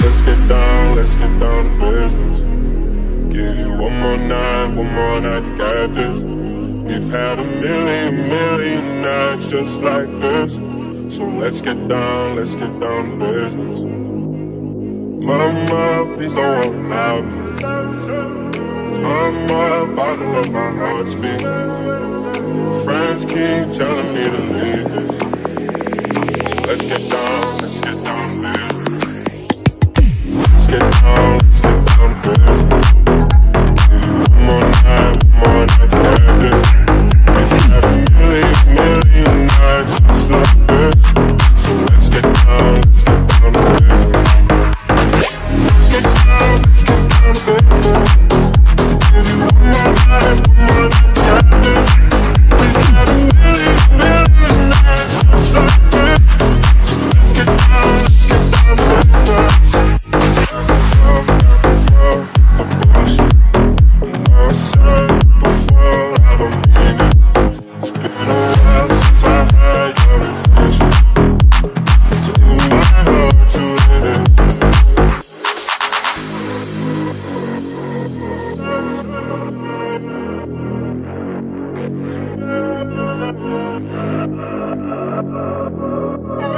Let's get down, let's get down to business. Give you one more night, one more night to get this. We've had a million, million nights just like this. So let's get down, let's get down to business. Mama, please don't worry about me. I'm about to let my heart speak. Friends keep telling me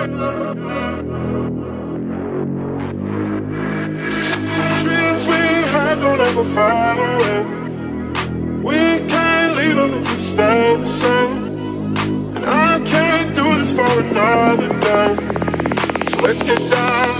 Dreams we had don't ever fade away. We can't leave them if we stay the same. And I can't do this for another day. So let's get down,